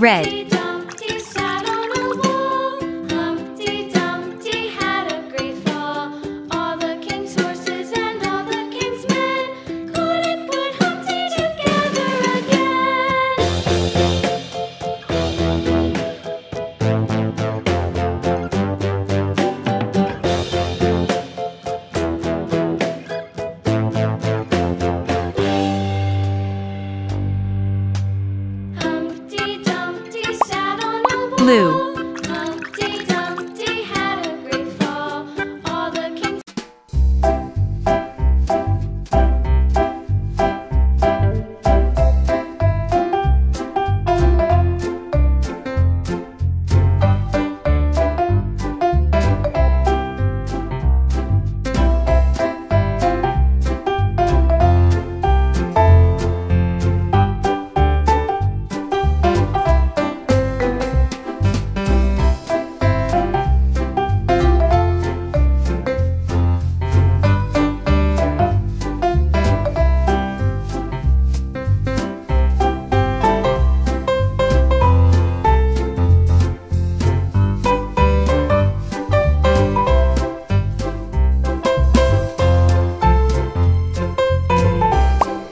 Red. Blue.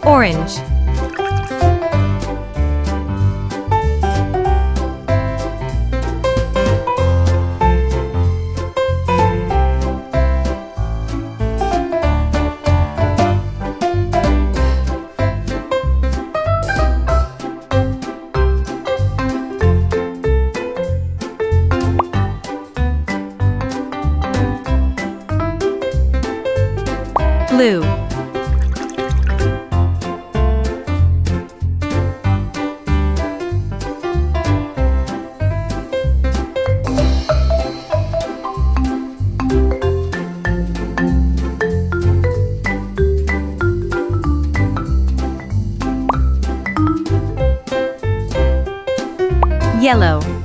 Orange. Blue. Yellow.